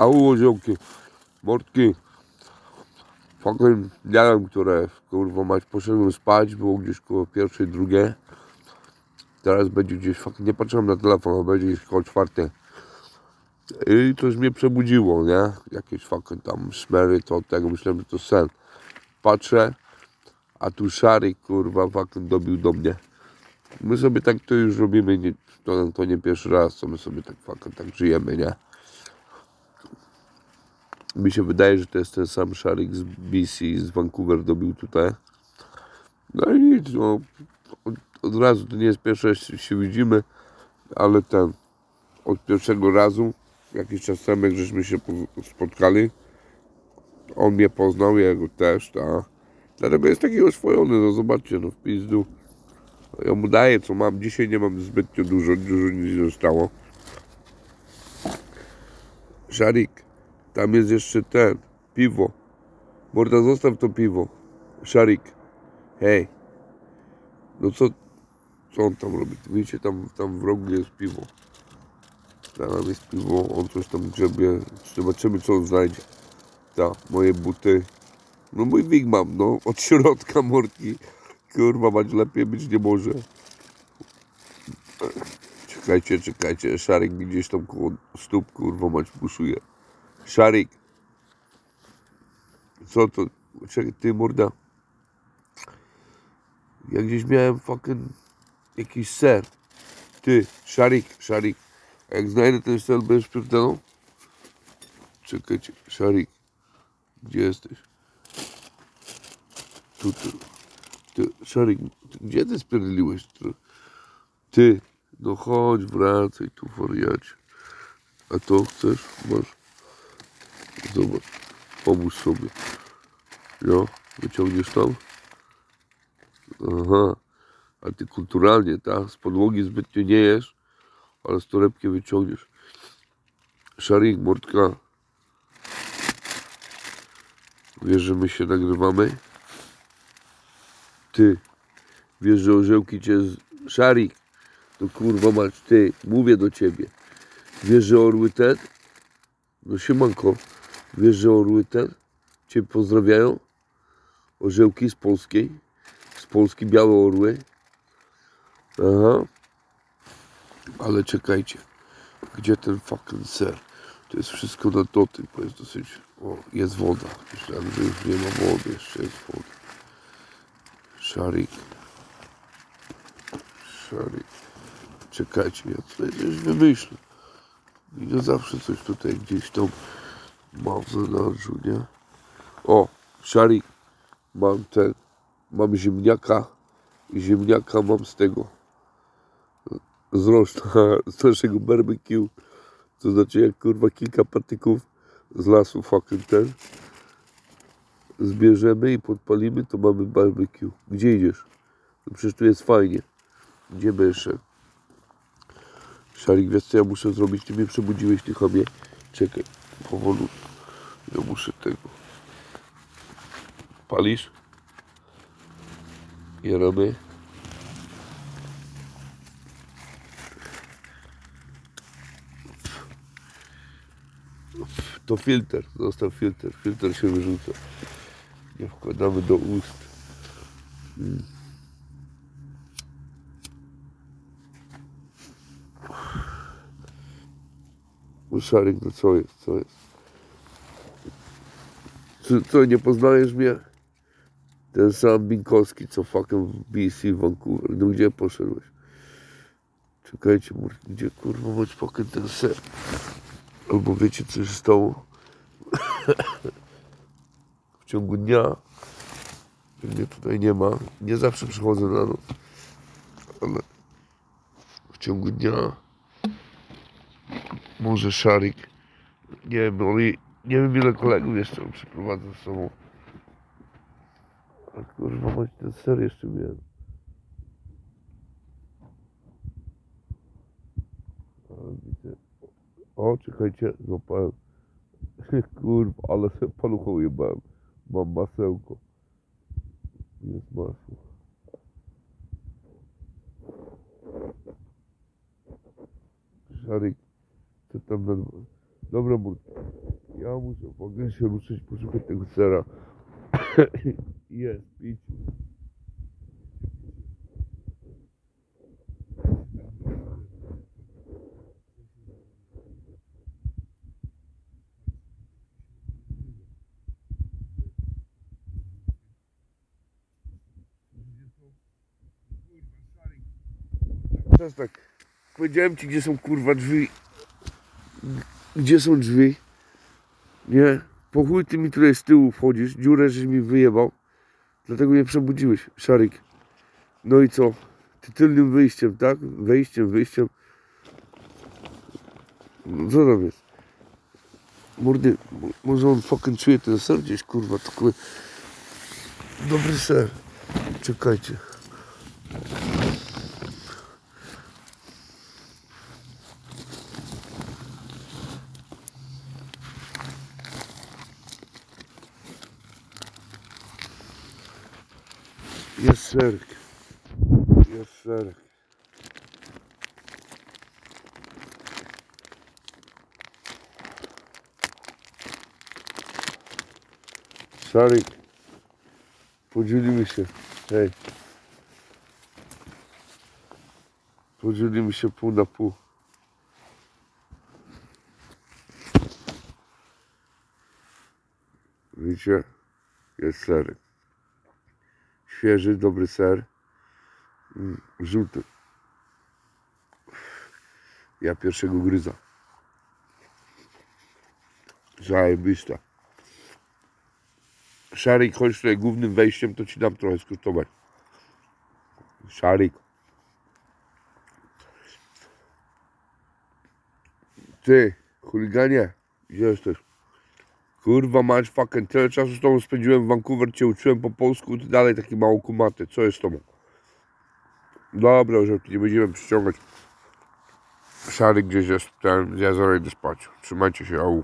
A ułożiołki, mordki. Fucking, wiem, które, kurwa mać, poszedłem spać, było gdzieś koło pierwszej, drugiej. Teraz będzie gdzieś, fucking, nie patrzyłem na telefon, ale będzie gdzieś koło czwartej. I coś mnie przebudziło, nie? Jakieś fucking tam szmery, to tego myślałem, że to sen. Patrzę, a tu szary, kurwa, fucking dobił do mnie. My sobie tak to już robimy, nie, to, to nie pierwszy raz, co my sobie tak fucking tak żyjemy, nie? Mi się wydaje, że to jest ten sam szarik z BC, z Vancouver dobił tutaj. No i nic, no, od, razu, to nie jest pierwszy raz że się widzimy, ale ten, od pierwszego razu, jakiś czas temu, jak żeśmy się po- spotkali, on mnie poznał, ja go też, ta. Dlatego jest taki oswojony, no zobaczcie, no w pizdu. Ja mu daję, co mam. Dzisiaj nie mam zbytnio dużo, dużo nic nie zostało. Szarik, tam jest jeszcze ten, piwo. Morda, zostaw to piwo. Szarik, hej. No co, co on tam robi? Widzicie, tam, tam w rogu jest piwo. Tam jest piwo, on coś tam grzebie. Zobaczymy, co on znajdzie. Ta, moje buty. No mój wig mam, no, od środka mordki. Kurwa, mać lepiej być nie może. Czekajcie, czekajcie, Szarik mi gdzieś tam koło stóp, kurwa, mać buszuje. Szarik. Co to? Czekaj, ty morda. Ja gdzieś miałem fucking jakiś ser. Ty, Szarik, Szarik. A jak znajdę ten ser, będziesz pierdolą? Czekajcie, Szarik. Gdzie jesteś? Tu, tu. Ty, Szarik, ty, gdzie ty spierdoliłeś? Ty, no chodź, wracaj tu, wariacie. A to chcesz? Masz. Zobacz, pomóż sobie. Jo, wyciągniesz tam? Aha, a ty kulturalnie, tak? Z podłogi zbytnio nie jesz, ale z torebki wyciągniesz. Szarik, mordka. Wiesz, że my się nagrywamy? Ty, wiesz, że orzełki cię z... Szarik, to kurwa mać, ty, mówię do ciebie. Wiesz, że orły ten? No siemanko, wiesz, że orły ten? Cię pozdrawiają? Orzełki z polskiej? Z Polski białe orły? Aha. Ale czekajcie, gdzie ten fucking ser? To jest wszystko na dotyk, bo jest dosyć... O, jest woda. Myślałem, że już nie ma wody, jeszcze jest woda. Szarik. Szarik. Czekajcie, ja tutaj coś wymyślę. I nie zawsze coś tutaj gdzieś tam mam w zanadrzu, nie? O, szarik. Mam ten, mam ziemniaka i ziemniaka mam z tego. Z z naszego barbecue. To znaczy jak kurwa kilka patyków z lasu fucking ten zbierzemy i podpalimy, to mamy barbecue. Gdzie idziesz? No przecież tu jest fajnie. Gdzie jeszcze? Szarik, wiesz co ja muszę zrobić? Ty mnie przebudziłeś, ty chamie. Czekaj, powolu. Ja muszę tego. Palisz? Jaramy. To filtr, został filtr. Filtr się wyrzuca. Nie wkładamy do ust. Mm. No Szarik, no co jest, co jest? Co, co, nie poznajesz mnie? Ten sam Binkowski, co fucking w BC Vancouver. No gdzie poszedłeś? Czekajcie, gdzie kurwa mać fucking ten ser? Albo wiecie, co się stało? w ciągu dnia mnie tutaj nie ma. Nie zawsze przychodzę na noc, ale w ciągu dnia może Szarik, nie wiem, oni, nie wiem ile kolegów jeszcze on przyprowadza z sobą. A kurwa, mać ten ser jeszcze miałem. O, czekajcie, złapałem. Kurwa, ale sobie paluchą jebałem. Mam masełko. Jest masło. Szarik, co tam na... Dobra, bo ja muszę mogę się ruszyć, poszukać tego sera. Jest, pić. Teraz tak, powiedziałem ci, gdzie są kurwa drzwi. Gdzie są drzwi? Nie? Po chuj ty mi tutaj z tyłu wchodzisz, dziurę żeś mi wyjebał. Dlatego mnie przebudziłeś, Szarik. No i co? Ty tylnym wyjściem, tak? Wejściem, wyjściem. No co tam jest? Mordy, mo- może on fucking czuje ten ser gdzieś, kurwa, tylko... Dobry ser. Czekajcie. Jest serek. Jest serek. Szarik. Podzielimy się. Hej. Podzielimy się pół na pół. Widzicie? Jest serek. Świeży, dobry ser. Mm, Żółty. Ja pierwszego gryza. Zajebista. Szarik, chodź tutaj głównym wejściem, to ci dam trochę skosztować. Szarik. Ty, chuliganie, gdzie jesteś? Kurwa mać, fucking tyle czasu z tobą spędziłem w Vancouver, cię uczyłem po polsku, ty dalej taki mało kumaty. Co jest z tobą? Dobra, że nie będziemy przyciągać. Szarik gdzieś jest, ten, ja zaraz idę spać. Trzymajcie się, au.